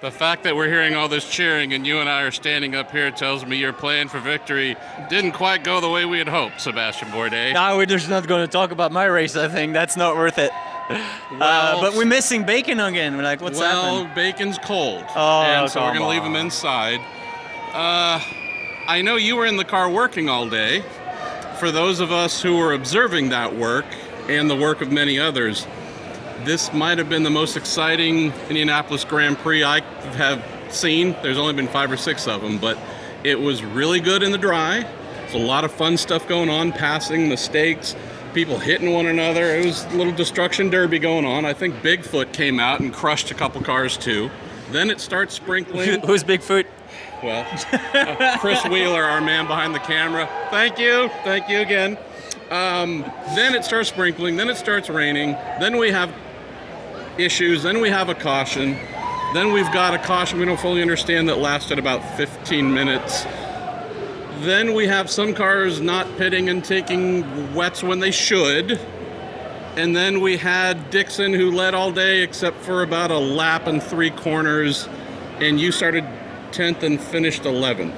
The fact that we're hearing all this cheering and you and I are standing up here tells me your plan for victory didn't quite go the way we had hoped, Sebastien Bourdais. No, we're just not going to talk about my race. I think that's not worth it. Well, uh, but we're missing bacon again. We're like, what's well, happening? bacon's cold, Oh, and so we're going to leave him inside. Uh, I know you were in the car working all day. For those of us who were observing that work and the work of many others, this might have been the most exciting Indianapolis Grand Prix I have seen. There's only been five or six of them, but it was really good in the dry. There's a lot of fun stuff going on, passing, mistakes, people hitting one another. It was a little destruction derby going on. I think Bigfoot came out and crushed a couple cars too. Then it starts sprinkling. Who's Bigfoot? Well, uh, Chris Wheeler, our man behind the camera. Thank you. Thank you again. Um, then it starts sprinkling. Then it starts raining. Then we have issues. Then we have a caution. Then we've got a caution we don't fully understand that lasted about 15 minutes. Then we have some cars not pitting and taking wets when they should. And then we had Dixon who led all day except for about a lap and three corners. And you started 10th and finished 11th.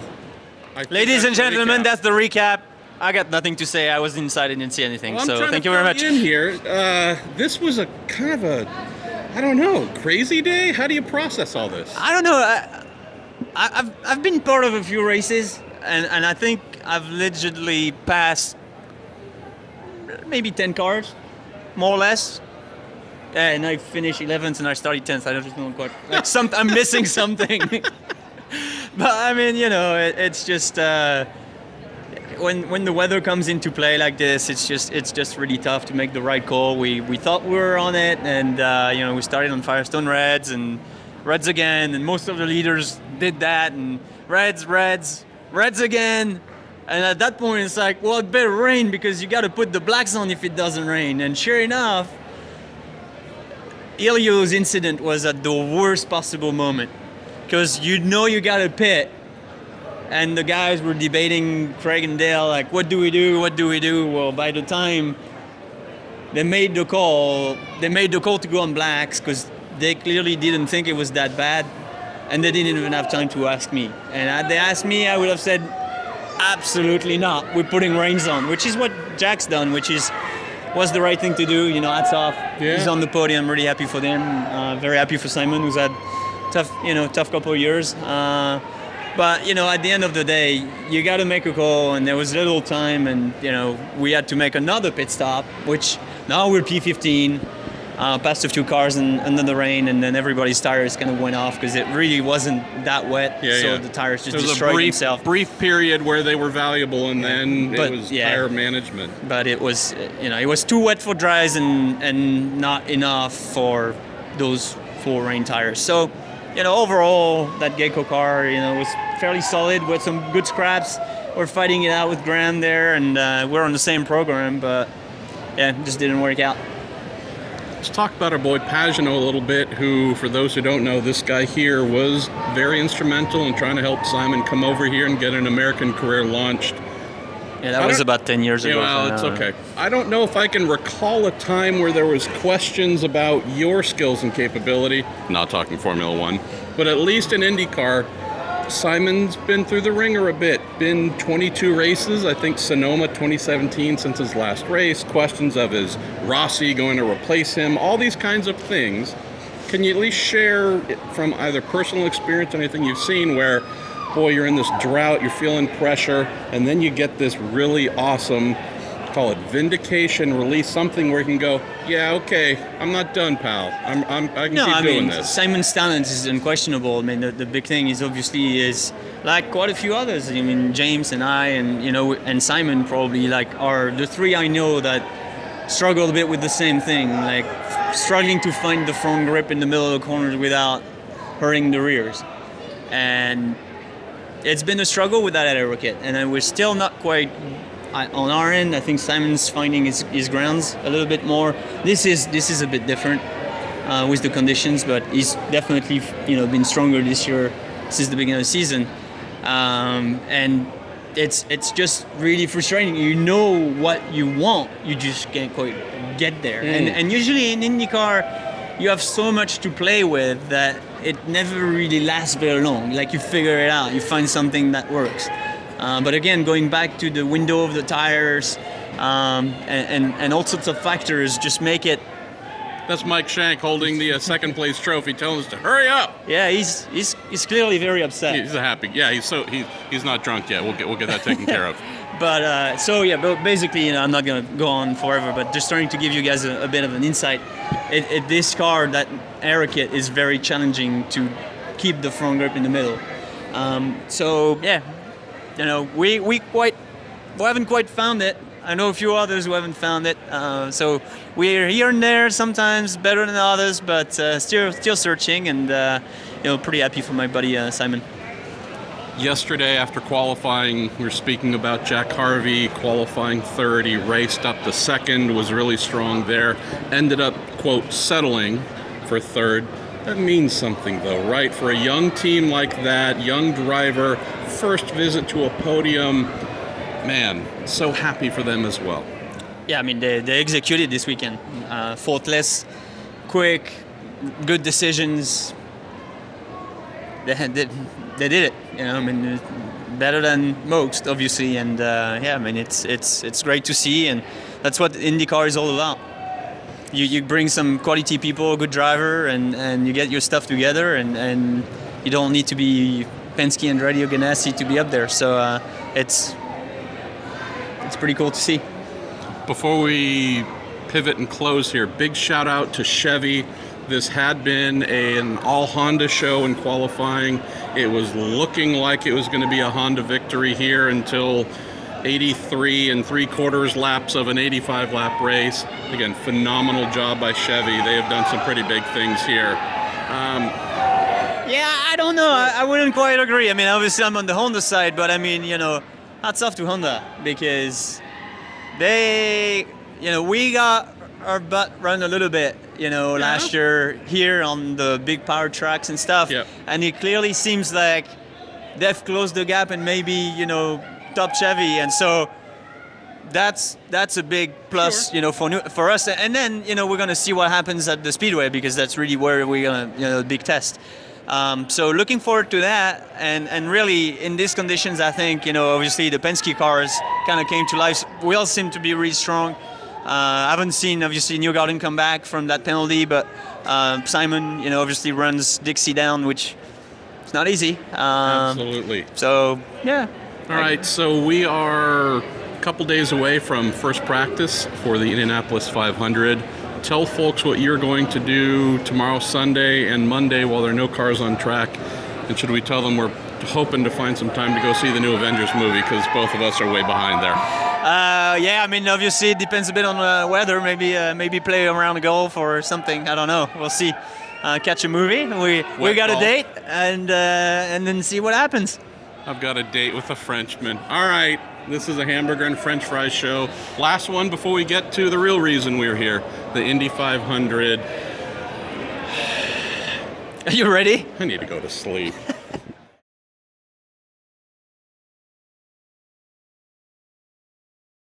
I Ladies and gentlemen, recap. that's the recap. I got nothing to say. I was inside and didn't see anything. Well, so thank you very much. In here, uh, this was a kind of a, I don't know, crazy day. How do you process all this? I don't know. I, I, I've I've been part of a few races, and, and I think I've legitimately passed maybe ten cars, more or less. And I finished 11th and I started 10th. I don't just know quite. Like some, I'm missing something. but I mean, you know, it, it's just uh, when when the weather comes into play like this, it's just it's just really tough to make the right call. We we thought we were on it, and uh, you know, we started on Firestone Reds and Reds again, and most of the leaders did that, and Reds, Reds, Reds again. And at that point, it's like, well, it better rain because you got to put the blacks on if it doesn't rain. And sure enough, Helio's incident was at the worst possible moment because you know you got to pit, and the guys were debating Craig and Dale like, what do we do? What do we do? Well, by the time they made the call, they made the call to go on blacks because they clearly didn't think it was that bad, and they didn't even have time to ask me. And had they asked me, I would have said, absolutely not. We're putting rains on, which is what Jack's done, which is was the right thing to do. You know, hats off. Yeah. He's on the podium. Really happy for them. Uh, very happy for Simon, who's had tough, you know, tough couple of years. Uh, but you know, at the end of the day, you got to make a call, and there was little time, and you know, we had to make another pit stop, which now we're P15. Uh, passed a few cars in, under the rain, and then everybody's tires kind of went off because it really wasn't that wet. Yeah, so yeah. the tires just There was a destroyed brief, themselves. brief period where they were valuable, and then But, it was yeah. tire management. but it was you know it was too wet for dries and and not enough for those full rain tires so you know overall that gecko car you know was fairly solid with some good scraps we're fighting it out with graham there and uh, we're on the same program but yeah just didn't work out Let's talk about our boy Pagenaud a little bit, who, for those who don't know, this guy here was very instrumental in trying to help Simon come over here and get an American career launched. Yeah that I was about 10 years ago well, so it's now- okay. I don't know if I can recall a time where there was questions about your skills and capability. Not talking Formula One, but at least in IndyCar, Simon's been through the ringer a bit. Been 22 races. I think Sonoma 2017 since his last race. Questions of is Rossi going to replace him? All these kinds of things. Can you at least share from either personal experience or anything you've seen where, boy, you're in this drought, you're feeling pressure, and then you get this really awesome, call it vindication, release something where you can go, yeah, okay, I'm not done, pal. I'm, I'm I can No, keep I doing mean this. Simon's talent is unquestionable. I mean the, the big thing is obviously is like quite a few others. I mean James and I and you know and Simon probably like are the three I know that struggle a bit with the same thing, like struggling to find the front grip in the middle of the corners without hurting the rears. And it's been a struggle with that aero kit, and then we're still not quite I- on our end. I think Simon's finding his, his grounds a little bit more. This is this is a bit different uh, with the conditions, but he's definitely you know been stronger this year since the beginning of the season, um, and it's it's just really frustrating. You know what you want, you just can't quite get there. And and usually in IndyCar, you have so much to play with that it never really lasts very long. Like you figure it out, you find something that works. Uh, but again, going back to the window of the tires um, and, and, and all sorts of factors, just make it That's Mike Shank holding the uh, second place trophy, telling us to hurry up. Yeah, he's he's he's clearly very upset. He's a happy. Yeah, he's so he, he's not drunk yet. We'll get we'll get that taken care of. But uh, so yeah, but basically, you know, I'm not gonna go on forever, but just starting to give you guys a, a bit of an insight. It, it, this car, that Aerokit, is very challenging to keep the front grip in the middle. Um, so yeah, you know, we we quite we haven't quite found it. I know a few others who haven't found it. Uh, so we're here and there, sometimes better than others, but uh, still still searching, and uh, you know, pretty happy for my buddy uh, Simon. Yesterday, after qualifying, we were speaking about Jack Harvey qualifying third. He raced up to second, was really strong there. Ended up, quote, settling for third. That means something, though, right? For a young team like that, young driver, first visit to a podium, man, so happy for them as well. Yeah, I mean, they, they executed this weekend. Uh, faultless, quick, good decisions. They, they, they did it. You know, I mean, better than most, obviously. And uh, yeah, I mean, it's it's it's great to see, and that's what IndyCar is all about. You, you bring some quality people, a good driver, and, and you get your stuff together, and, and you don't need to be Penske, and Radio Ganassi to be up there. So uh, it's it's pretty cool to see. Before we pivot and close here, big shout out to Chevy. This had been a, an all Honda show in qualifying. It was looking like it was going to be a Honda victory here until 83 and three quarters laps of an 85 lap race. Again, phenomenal job by Chevy. They have done some pretty big things here. Um, Yeah, I don't know. I, I wouldn't quite agree. I mean, obviously, I'm on the Honda side, but I mean, you know, hats off to Honda because they, you know, we got our butt run a little bit, you know, last year here on the big power tracks and stuff. Yep. And it clearly seems like they've closed the gap and maybe, you know, top Chevy. And so that's that's a big plus, Sure. you know, for new, for us. And then you know we're gonna see what happens at the speedway because that's really where we're gonna you know big test. Um, so looking forward to that, and and really in these conditions, I think you know obviously the Penske cars kind of came to life. Wheels seem to be really strong. Uh, I haven't seen obviously Newgarden come back from that penalty, but uh, Simon, you know, obviously runs Dixie down, which it's not easy. Um, absolutely. so yeah, All right, so we are a couple days away from first practice for the Indianapolis 500. Tell folks what you're going to do tomorrow, Sunday, and Monday while there are no cars on track. And should we tell them we're hoping to find some time to go see the new Avengers movie because both of us are way behind there. Uh, yeah, I mean, obviously it depends a bit on the weather. Maybe, uh, maybe play around the golf or something. I don't know. We'll see. Uh, catch a movie. We we got golf. a date, and uh, and then see what happens. I've got a date with a Frenchman. All right, this is a hamburger and french fries show. Last one before we get to the real reason we're here the Indy 500. Are you ready? I need to go to sleep.